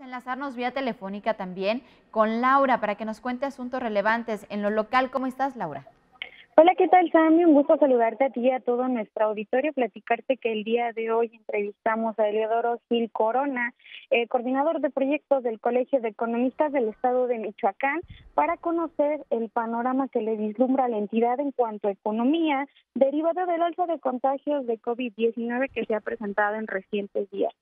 Enlazarnos vía telefónica también con Laura para que nos cuente asuntos relevantes en lo local. ¿Cómo estás, Laura? Hola, ¿qué tal, Sammy? Un gusto saludarte a ti y a todo nuestro auditorio. Platicarte que el día de hoy entrevistamos a Eleodoro Gil Corona, eh, coordinador de proyectos del Colegio de Economistas del Estado de Michoacán, para conocer el panorama que le vislumbra a la entidad en cuanto a economía, derivado del alza de contagios de COVID-19 que se ha presentado en recientes días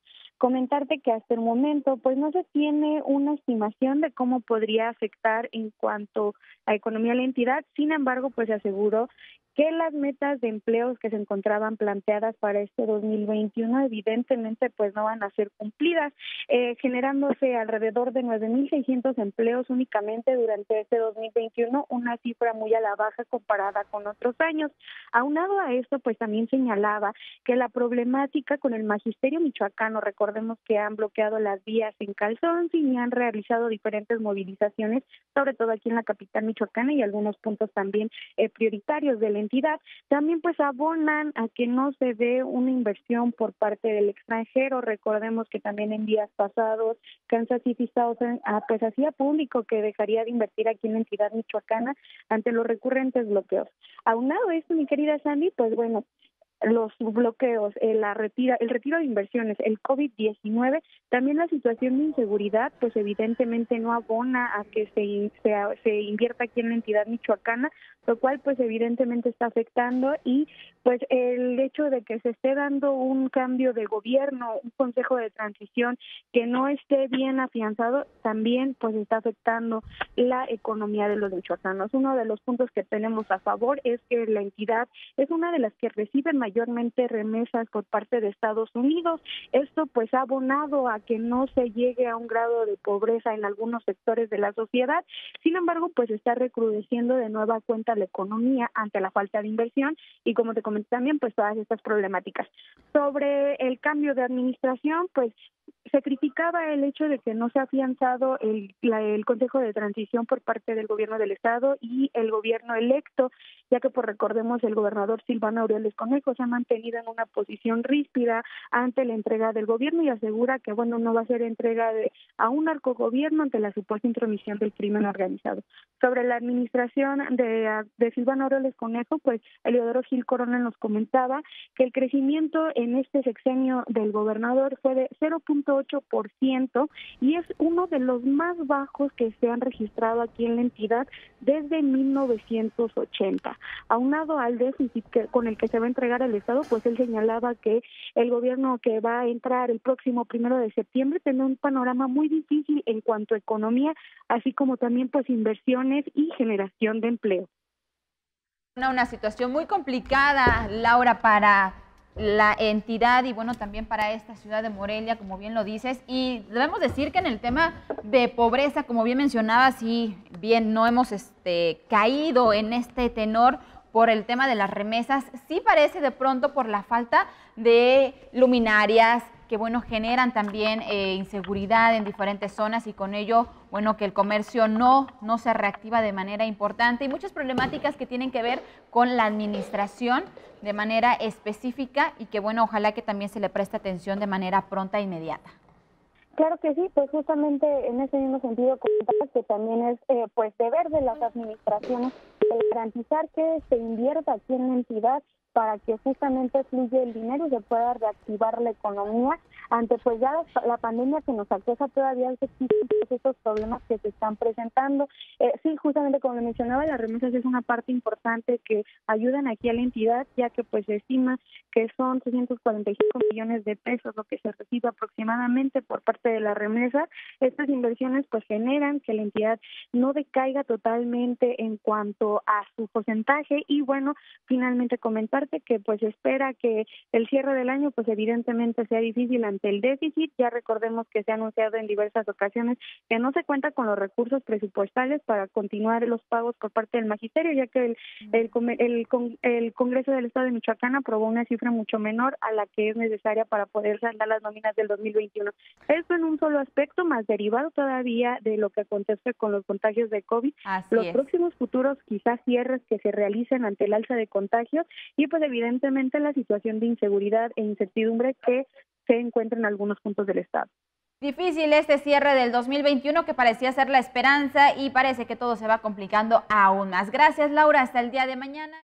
comentarte que hasta el momento pues no se tiene una estimación de cómo podría afectar en cuanto a economía la entidad, sin embargo pues se aseguró que las metas de empleos que se encontraban planteadas para este 2021 evidentemente pues no van a ser cumplidas, eh, generándose alrededor de 9.600 empleos únicamente durante este 2021, una cifra muy a la baja comparada con otros años. Aunado a esto, pues también señalaba que la problemática con el magisterio michoacano, recordemos que han bloqueado las vías en Calzón y han realizado diferentes movilizaciones, sobre todo aquí en la capital michoacana y algunos puntos también eh, prioritarios del entidad, también pues abonan a que no se dé una inversión por parte del extranjero. Recordemos que también en días pasados Kansas City Southern ah, pues hacía público que dejaría de invertir aquí en la entidad michoacana ante los recurrentes bloqueos. Aunado a esto, mi querida Sandy, pues bueno, los bloqueos, eh, la retira, el retiro de inversiones, el COVID-19, también la situación de inseguridad, pues evidentemente no abona a que se, se, se invierta aquí en la entidad michoacana, lo cual pues evidentemente está afectando y pues el hecho de que se esté dando un cambio de gobierno, un consejo de transición que no esté bien afianzado, también pues está afectando la economía de los michoacanos. Uno de los puntos que tenemos a favor es que la entidad es una de las que recibe mayormente remesas por parte de Estados Unidos. Esto pues ha abonado a que no se llegue a un grado de pobreza en algunos sectores de la sociedad. Sin embargo, pues está recrudeciendo de nueva cuenta la economía ante la falta de inversión y como te comenté también pues todas estas problemáticas. Sobre el cambio de administración, pues se criticaba el hecho de que no se ha afianzado el, la, el, Consejo de Transición por parte del gobierno del Estado y el gobierno electo, ya que, por recordemos, el gobernador Silvano Aureoles Conejo se ha mantenido en una posición ríspida ante la entrega del gobierno y asegura que, bueno, no va a ser entrega de, a un arco gobierno ante la supuesta intromisión del crimen organizado. Sobre la administración de, Silvano Aureoles Conejo, pues Eliodoro Gil Corona nos comentaba que el crecimiento en este sexenio del gobernador fue de 0. 3.8% y es uno de los más bajos que se han registrado aquí en la entidad desde 1980. Aunado al déficit que, con el que se va a entregar al Estado, pues él señalaba que el gobierno que va a entrar el próximo primero de septiembre tendrá un panorama muy difícil en cuanto a economía, así como también pues inversiones y generación de empleo. Una situación muy complicada, Laura, para la entidad y bueno, también para esta ciudad de Morelia, como bien lo dices. Y debemos decir que en el tema de pobreza, como bien mencionabas, y bien no hemos este, caído en este tenor por el tema de las remesas, sí parece de pronto por la falta de luminarias, que bueno, generan también eh, inseguridad en diferentes zonas y con ello, bueno, que el comercio no, no se reactiva de manera importante y muchas problemáticas que tienen que ver con la administración de manera específica y que bueno, ojalá que también se le preste atención de manera pronta e inmediata. Claro que sí, pues justamente en ese mismo sentido que también es eh, pues deber de las administraciones garantizar que se invierta aquí en la entidad para que justamente fluya el dinero y se pueda reactivar la economía ante pues ya la, pandemia que nos aqueja todavía estos problemas que se están presentando. Eh, sí, justamente como mencionaba, las remesas es una parte importante que ayudan aquí a la entidad, ya que pues se estima que son 345 millones de pesos lo que se recibe aproximadamente por parte de la remesa. Estas inversiones pues generan que la entidad no decaiga totalmente en cuanto a su porcentaje y bueno, finalmente comentar que pues espera que el cierre del año pues evidentemente sea difícil ante el déficit. Ya recordemos que se ha anunciado en diversas ocasiones que no se cuenta con los recursos presupuestales para continuar los pagos por parte del magisterio, ya que el, el, el, el Congreso del Estado de Michoacán aprobó una cifra mucho menor a la que es necesaria para poder saldar las nóminas del 2021. Esto en un solo aspecto, más derivado todavía de lo que acontece con los contagios de COVID. los próximos futuros quizás cierres que se realicen ante el alza de contagios y pues evidentemente la situación de inseguridad e incertidumbre que se encuentra en algunos puntos del Estado. Difícil este cierre del 2021 que parecía ser la esperanza y parece que todo se va complicando aún más. Gracias Laura, hasta el día de mañana.